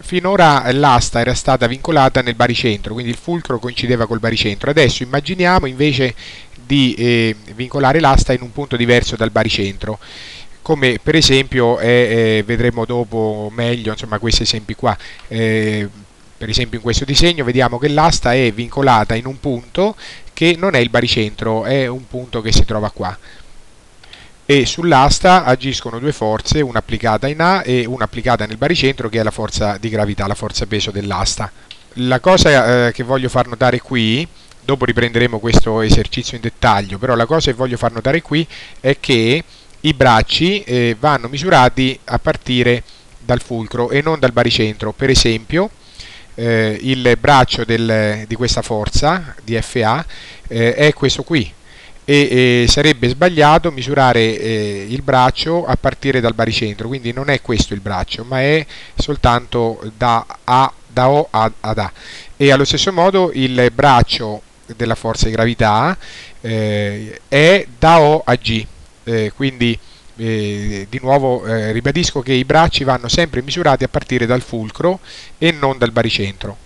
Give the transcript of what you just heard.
finora l'asta era stata vincolata nel baricentro, quindi il fulcro coincideva col baricentro. Adesso immaginiamo invece di eh, vincolare l'asta in un punto diverso dal baricentro come per esempio è, eh, vedremo dopo meglio insomma, questi esempi qua eh, per esempio in questo disegno vediamo che l'asta è vincolata in un punto che non è il baricentro è un punto che si trova qua e sull'asta agiscono due forze, una applicata in A e una applicata nel baricentro che è la forza di gravità, la forza peso dell'asta. La cosa eh, che voglio far notare qui, dopo riprenderemo questo esercizio in dettaglio, però la cosa che voglio far notare qui è che i bracci eh, vanno misurati a partire dal fulcro e non dal baricentro. Per esempio, eh, il braccio del, di questa forza di FA eh, è questo qui, e eh, sarebbe sbagliato misurare eh, il braccio a partire dal baricentro, quindi non è questo il braccio, ma è soltanto da, a, da O ad, ad A. E allo stesso modo il braccio della forza di gravità eh, è da O a G, eh, quindi eh, di nuovo eh, ribadisco che i bracci vanno sempre misurati a partire dal fulcro e non dal baricentro.